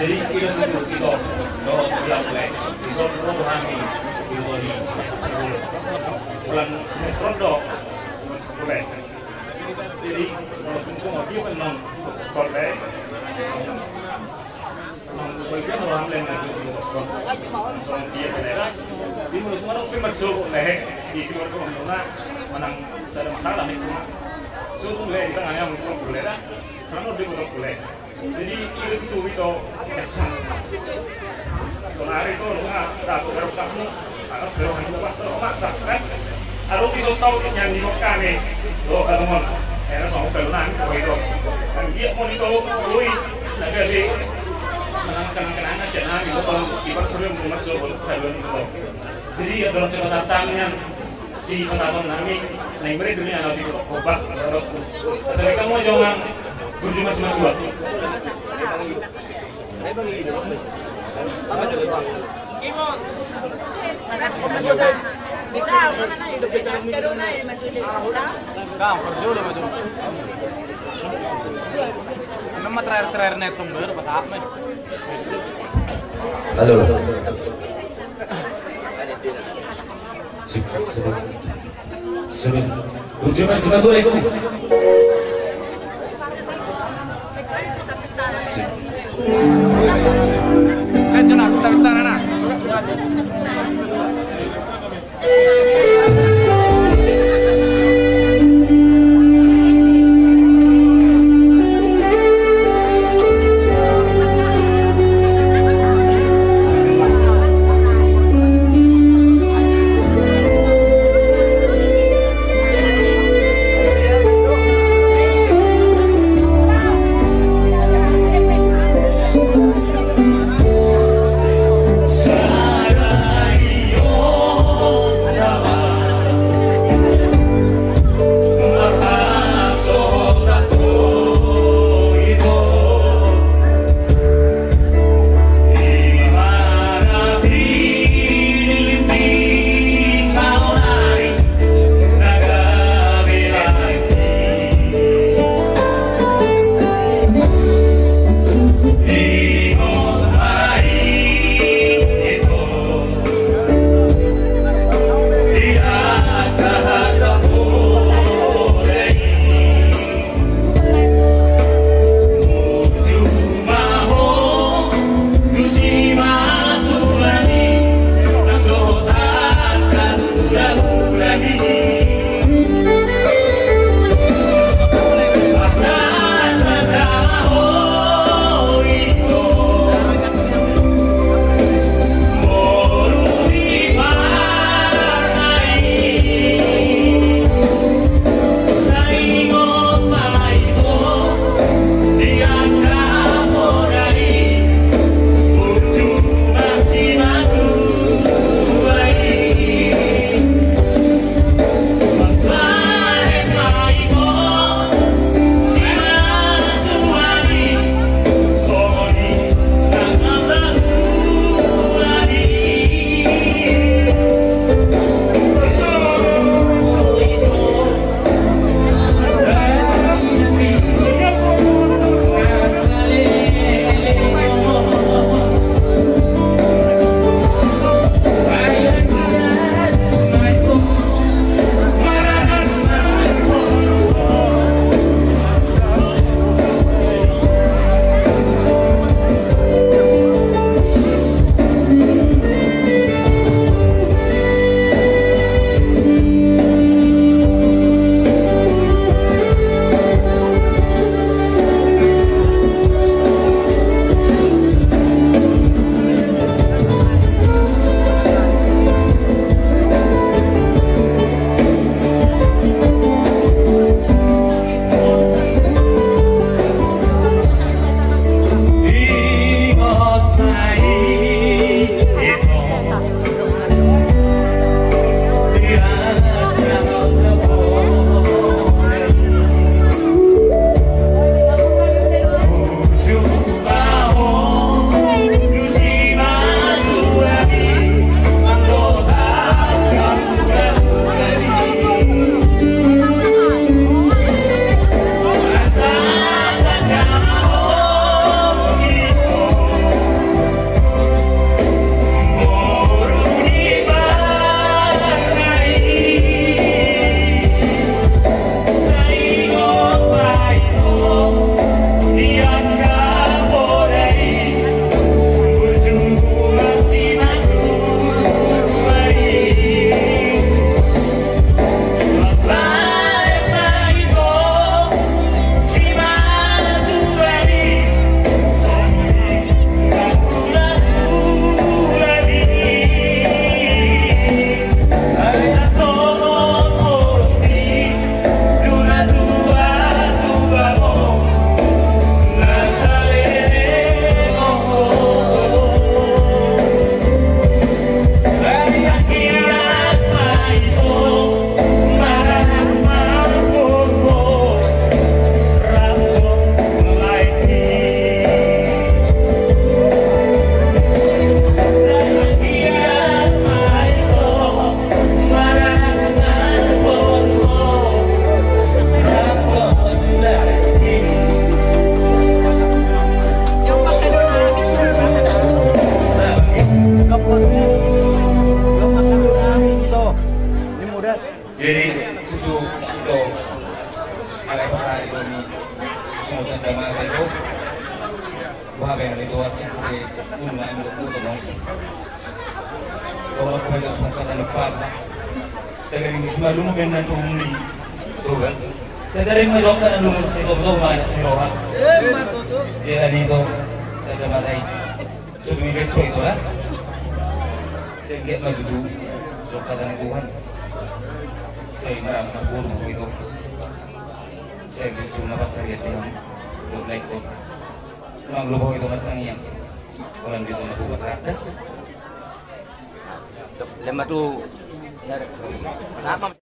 Jadi kita tunggu kita kalau dia mulai bisa memahami itu di semester. Jadi kalau semua dia memang kolej bagian orang lain lagi soal dia daerah di mulut mana mungkin masuk leh di luar ke mana menang ada masalah itu so leh di tengahnya mungkin boleh lah. Karena dia bukan boleh jadi itu itu kesan soal itu nggak tak berapa kamu atas berapa kamu dapat terima tak kan ada pisau saut yang di Mekah nih lo kalau mau era song pelunan itu kan dia mau itu lui nagari kenang-kenangan sih nah itu kalau ibarat sering masuk haluan itu jadi ya dalam kesatuannya si kesatuan kami nah ini dunia ada di obat atau kamu jangan udah maju. Ini mah terakhir-terakhir netung ber pas apa? Halo. Sip, sudah. Sudah. Berjumpa Assalamualaikum. Bahaya itu siyempre una ang luto mo. Kalau ko ay sa kata nagpasa. Talagang mas malumugan na itong. Tugan. May lokta ito, si Roha. So so ito na. Sa get madudu, so kata ng Tuhan. Sa marami na puro ko ito. Sa dito napagsariat niya. Don't like ko. Mang lubaw ito at nangyayang. Walang dito na bubasa. Lama tu. Sama